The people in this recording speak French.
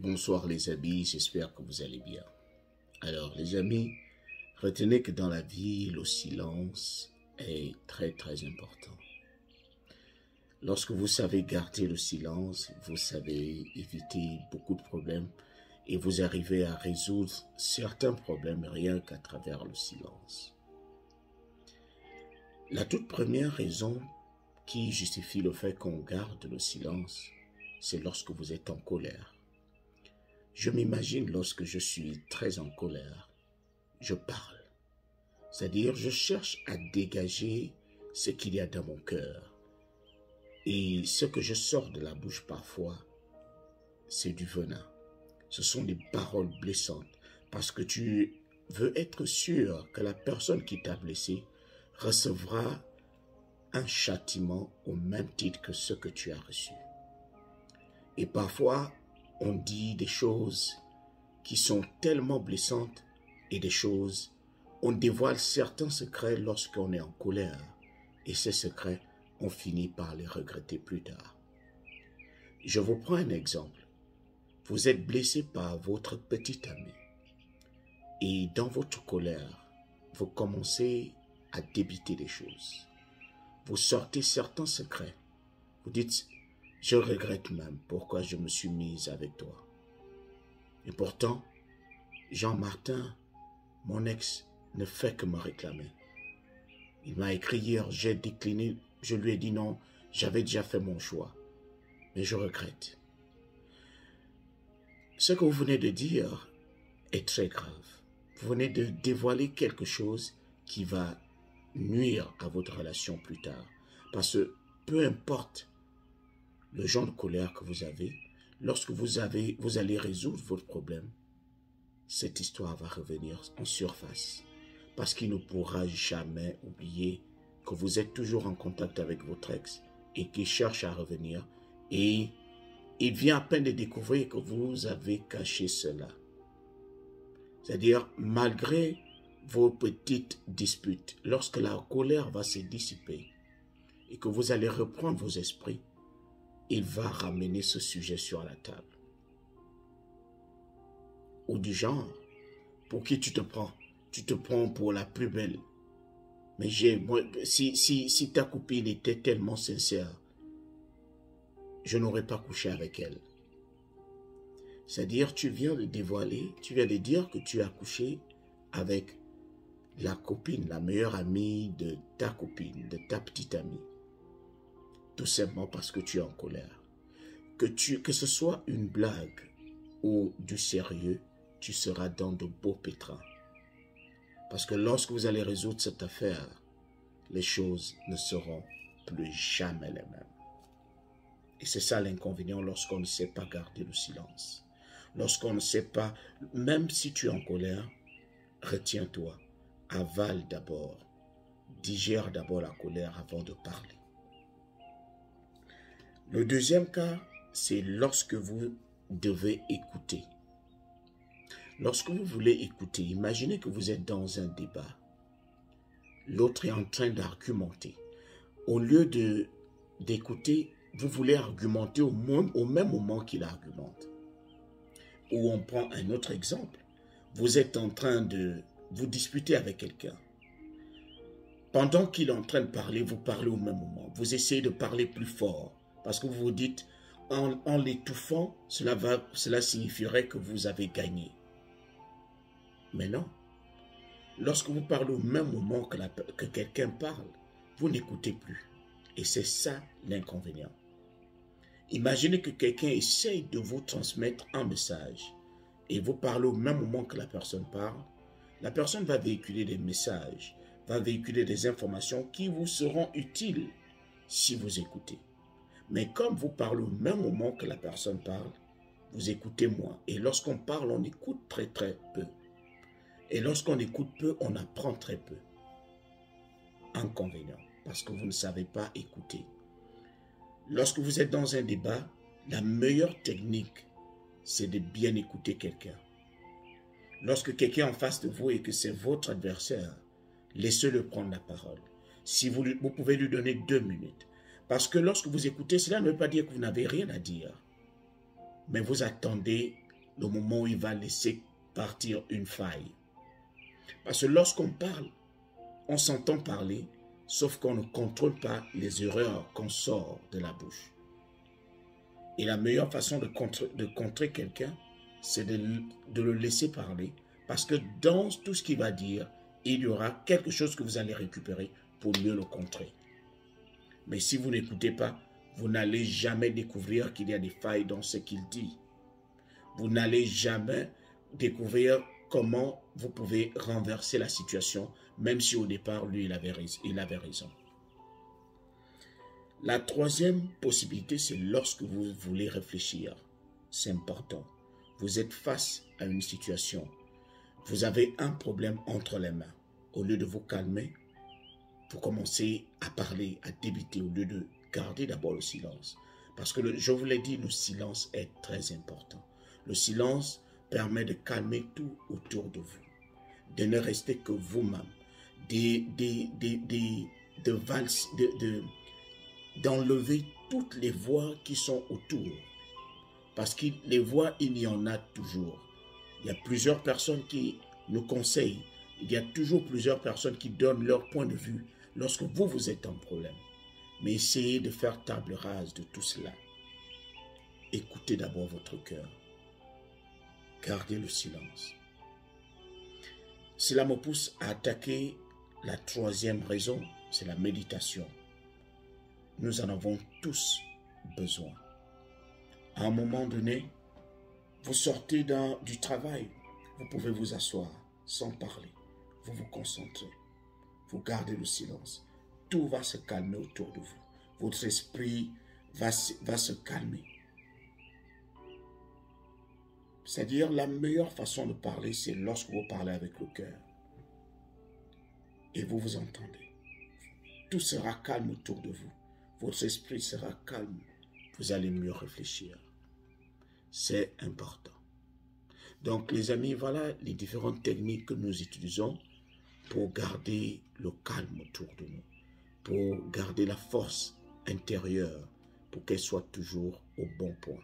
Bonsoir les amis, j'espère que vous allez bien. Alors les amis, retenez que dans la vie, le silence est très très important. Lorsque vous savez garder le silence, vous savez éviter beaucoup de problèmes et vous arrivez à résoudre certains problèmes rien qu'à travers le silence. La toute première raison qui justifie le fait qu'on garde le silence, c'est lorsque vous êtes en colère. Je m'imagine lorsque je suis très en colère, je parle. C'est-à-dire, je cherche à dégager ce qu'il y a dans mon cœur. Et ce que je sors de la bouche parfois, c'est du venin. Ce sont des paroles blessantes parce que tu veux être sûr que la personne qui t'a blessé recevra un châtiment au même titre que ce que tu as reçu. Et parfois, on dit des choses qui sont tellement blessantes et des choses, on dévoile certains secrets lorsqu'on est en colère. Et ces secrets, on finit par les regretter plus tard. Je vous prends un exemple. Vous êtes blessé par votre petit ami. Et dans votre colère, vous commencez à débiter des choses. Vous sortez certains secrets. Vous dites, je regrette même pourquoi je me suis mise avec toi. Et pourtant, Jean-Martin, mon ex, ne fait que me réclamer. Il m'a écrit hier, j'ai décliné, je lui ai dit non, j'avais déjà fait mon choix. Mais je regrette. Ce que vous venez de dire est très grave. Vous venez de dévoiler quelque chose qui va nuire à votre relation plus tard. Parce que peu importe le genre de colère que vous avez, lorsque vous, avez, vous allez résoudre votre problème, cette histoire va revenir en surface. Parce qu'il ne pourra jamais oublier que vous êtes toujours en contact avec votre ex et qu'il cherche à revenir et il vient à peine de découvrir que vous avez caché cela. C'est-à-dire, malgré vos petites disputes, lorsque la colère va se dissiper et que vous allez reprendre vos esprits, il va ramener ce sujet sur la table. Ou du genre, pour qui tu te prends? Tu te prends pour la plus belle. Mais j'ai, si, si, si ta copine était tellement sincère, je n'aurais pas couché avec elle. C'est-à-dire, tu viens de dévoiler, tu viens de dire que tu as couché avec la copine, la meilleure amie de ta copine, de ta petite amie. Tout simplement parce que tu es en colère. Que, ce soit une blague ou du sérieux, tu seras dans de beaux pétrins. Parce que lorsque vous allez résoudre cette affaire, les choses ne seront plus jamais les mêmes. Et c'est ça l'inconvénient lorsqu'on ne sait pas garder le silence. Lorsqu'on ne sait pas, même si tu es en colère, retiens-toi avale d'abord, digère d'abord la colère avant de parler. Le deuxième cas, c'est lorsque vous devez écouter. Lorsque vous voulez écouter, imaginez que vous êtes dans un débat. L'autre est en train d'argumenter. Au lieu de d'écouter, vous voulez argumenter au, au même moment qu'il argumente. Ou on prend un autre exemple. Vous êtes en train de vous disputez avec quelqu'un. Pendant qu'il est en train de parler, vous parlez au même moment. Vous essayez de parler plus fort parce que vous vous dites, en, l'étouffant, cela, va, cela signifierait que vous avez gagné. Mais non. Lorsque vous parlez au même moment que, que quelqu'un parle, vous n'écoutez plus. Et c'est ça l'inconvénient. Imaginez que quelqu'un essaye de vous transmettre un message et vous parlez au même moment que la personne parle la personne va véhiculer des messages, va véhiculer des informations qui vous seront utiles si vous écoutez. Mais comme vous parlez au même moment que la personne parle, vous écoutez moins. Et lorsqu'on parle, on écoute très très peu. Et lorsqu'on écoute peu, on apprend très peu. Inconvénient, parce que vous ne savez pas écouter. Lorsque vous êtes dans un débat, la meilleure technique, c'est de bien écouter quelqu'un. Lorsque quelqu'un est en face de vous et que c'est votre adversaire, laissez-le prendre la parole. Si vous, vous pouvez lui donner deux minutes. Parce que lorsque vous écoutez, cela ne veut pas dire que vous n'avez rien à dire. Mais vous attendez le moment où il va laisser partir une faille. Parce que lorsqu'on parle, on s'entend parler, sauf qu'on ne contrôle pas les erreurs qu'on sort de la bouche. Et la meilleure façon de, contrer, quelqu'un, c'est de, de le laisser parler, parce que dans tout ce qu'il va dire, il y aura quelque chose que vous allez récupérer pour mieux le contrer. Mais si vous n'écoutez pas, vous n'allez jamais découvrir qu'il y a des failles dans ce qu'il dit. Vous n'allez jamais découvrir comment vous pouvez renverser la situation, même si au départ, lui, il avait, il avait raison. La troisième possibilité, c'est lorsque vous voulez réfléchir. C'est important. Vous êtes face à une situation. Vous avez un problème entre les mains. Au lieu de vous calmer, vous commencez à parler, à débiter, au lieu de garder d'abord le silence. Parce que je vous l'ai dit, le silence est très important. Le silence permet de calmer tout autour de vous, de ne rester que vous-même, de, de, d'enlever toutes les voix qui sont autour. Parce que les voix, il y en a toujours. Il y a plusieurs personnes qui nous conseillent. Il y a toujours plusieurs personnes qui donnent leur point de vue lorsque vous, vous êtes en problème. Mais essayez de faire table rase de tout cela. Écoutez d'abord votre cœur. Gardez le silence. Cela me pousse à attaquer la troisième raison, c'est la méditation. Nous en avons tous besoin. À un moment donné, vous sortez du travail, vous pouvez vous asseoir sans parler, vous vous concentrez, vous gardez le silence. Tout va se calmer autour de vous. Votre esprit va, va se calmer. C'est-à-dire la meilleure façon de parler, c'est lorsque vous parlez avec le cœur. Et vous vous entendez. Tout sera calme autour de vous. Votre esprit sera calme. Vous allez mieux réfléchir. C'est important. Donc les amis, voilà les différentes techniques que nous utilisons pour garder le calme autour de nous, pour garder la force intérieure, pour qu'elle soit toujours au bon point.